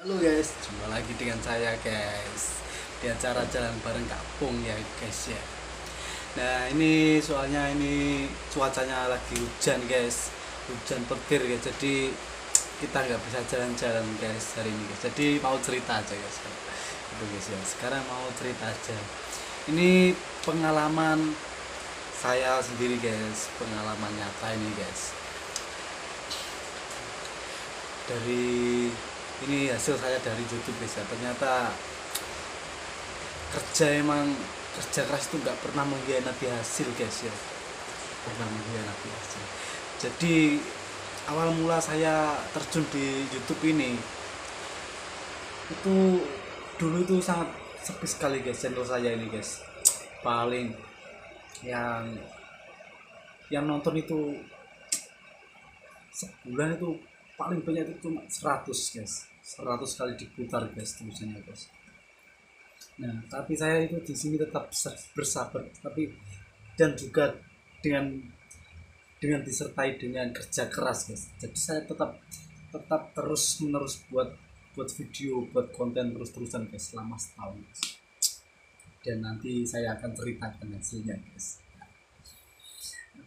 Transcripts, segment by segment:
Halo guys, jumpa lagi dengan saya guys di acara jalan bareng kampung ya guys ya. Nah ini soalnya ini cuacanya lagi hujan guys, hujan petir ya. Jadi kita nggak bisa jalan-jalan guys hari ini guys. Jadi mau cerita aja guys. Itu guys ya. Sekarang mau cerita aja. Ini pengalaman saya sendiri guys, pengalaman nyata ini guys. Dari ini hasil saya dari YouTube guys ya. Ternyata kerja emang kerja keras itu nggak pernah mengkhianati hasil guys ya. Pernah mengkhianati hasil. Jadi awal mula saya terjun di YouTube ini itu dulu itu sangat sepi sekali guys channel saya ini guys. Paling yang yang nonton itu sebulan itu paling banyak itu cuma 100 guys 100 kali diputar guys tulisannya guys. Nah tapi saya itu di sini tetap bersabar tapi dan juga dengan dengan disertai dengan kerja keras guys. Jadi saya tetap tetap terus menerus buat buat video buat konten terus terusan guys selama setahun guys. Dan nanti saya akan ceritakan hasilnya guys.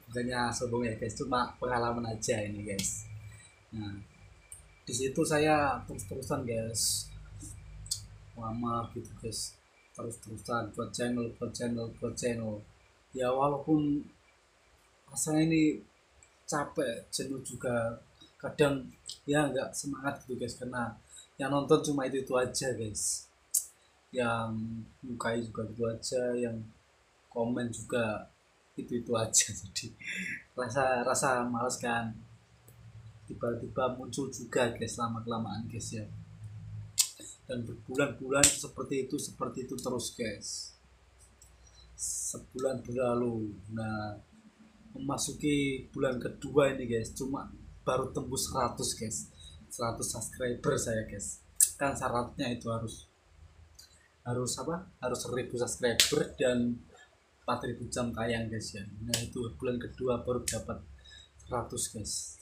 Bukannya sombong ya guys cuma pengalaman aja ini guys. Nah di situ saya terus-terusan guys. Lama gitu guys. Terus-terusan buat channel buat channel buat channel. Ya walaupun rasanya ini capek channel juga. Kadang ya nggak semangat gitu guys. Karena yang nonton cuma itu itu aja guys. Yang mukai juga itu aja yang komen juga itu itu aja. Jadi rasa rasa males kan tiba-tiba muncul juga guys lama kelamaan guys ya. Dan berbulan-bulan seperti itu seperti itu terus guys. Sebulan berlalu. Nah memasuki bulan kedua ini guys cuma baru tembus 100 guys. 100 subscriber saya guys. Kan syaratnya itu harus harus apa? Harus 1000 subscriber dan 4000 jam tayang guys ya. Nah itu bulan kedua baru dapat 100 guys.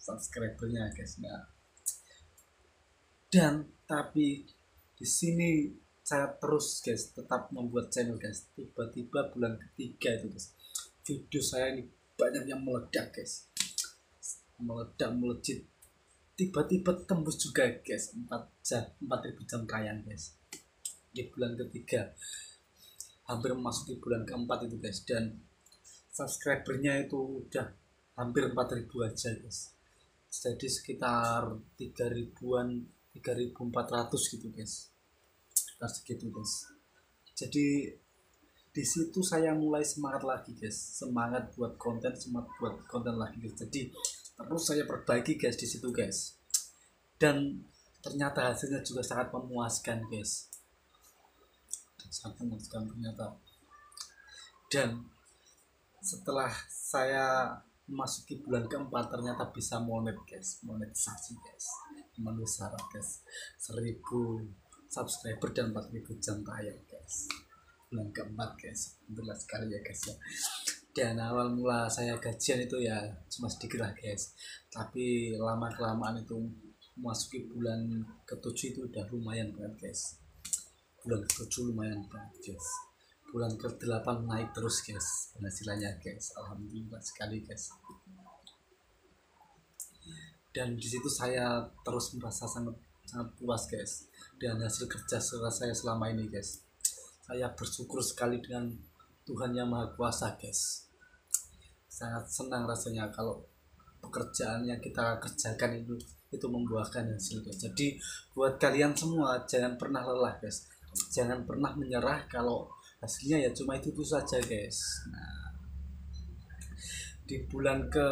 Subscribernya guys nah dan tapi di sini saya terus guys tetap membuat channel guys. Tiba-tiba bulan ketiga itu guys video saya ini banyak yang meledak guys. Meledak melejit. Tiba-tiba tembus juga guys 4 jam 4000 jam tayang guys di bulan ketiga. Hampir memasuki bulan keempat itu guys dan subscribernya itu udah hampir 4000 aja guys. Jadi sekitar 3000-an 3400 gitu guys. Sekitar segitu guys. Jadi di situ saya mulai semangat lagi guys. Semangat buat konten semangat buat konten lagi guys. Jadi terus saya perbaiki guys di situ guys. Dan ternyata hasilnya juga sangat memuaskan guys. Sangat memuaskan ternyata. Dan setelah saya memasuki bulan keempat ternyata bisa monet guys. Monetisasi guys. Memenuhi syarat guys. 1000 subscriber dan 4000 jam tayang guys. Bulan keempat guys. Alhamdulillah sekali ya guys ya. Dan awal mula saya gajian itu ya cuma sedikit lah guys. Tapi lama kelamaan itu memasuki bulan ketujuh itu udah lumayan banget guys. Bulan ketujuh lumayan banget guys bulan ke-8 naik terus guys. Penghasilannya guys. Alhamdulillah sekali guys. Dan di situ saya terus merasa sangat sangat puas guys dengan hasil kerja saya selama ini guys. Saya bersyukur sekali dengan Tuhan yang Maha Kuasa guys. Sangat senang rasanya kalau pekerjaan yang kita kerjakan itu itu membuahkan hasil guys. Jadi buat kalian semua jangan pernah lelah guys. Jangan pernah menyerah kalau hasilnya ya cuma itu itu saja guys. Nah di bulan ke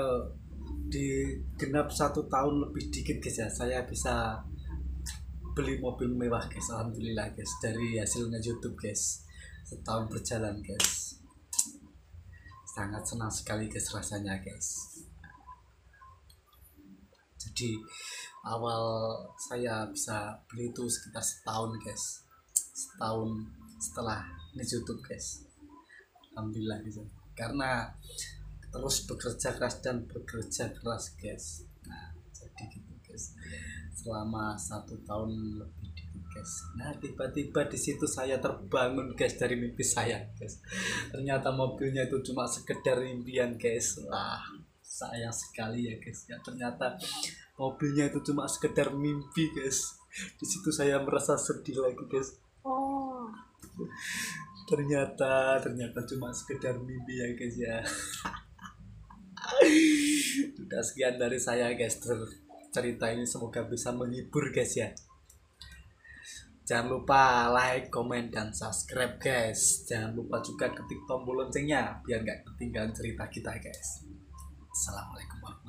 di genap satu tahun lebih dikit guys ya. Saya bisa beli mobil mewah guys. Alhamdulillah guys dari hasilnya YouTube guys. Setahun berjalan guys. Sangat senang sekali guys rasanya guys. Jadi awal saya bisa beli itu sekitar setahun guys. Setahun setelah di YouTube guys. Alhamdulillah gitu karena terus bekerja keras dan bekerja keras guys. Nah jadi gitu guys. Selama satu tahun lebih dikit guys. Nah tiba-tiba di situ saya terbangun guys dari mimpi saya guys. Ternyata mobilnya itu cuma sekedar impian guys. Wah sayang sekali ya guys. Ya ternyata mobilnya itu cuma sekedar mimpi guys. Di situ saya merasa sedih lagi guys. Oh ternyata ternyata cuma sekedar mimpi ya guys ya. Udah sekian dari saya guys cerita ini. Semoga bisa menghibur guys ya. Jangan lupa like comment dan subscribe guys. Jangan lupa juga ketik tombol loncengnya biar nggak ketinggalan cerita kita guys. Assalamualaikum warahmatullahi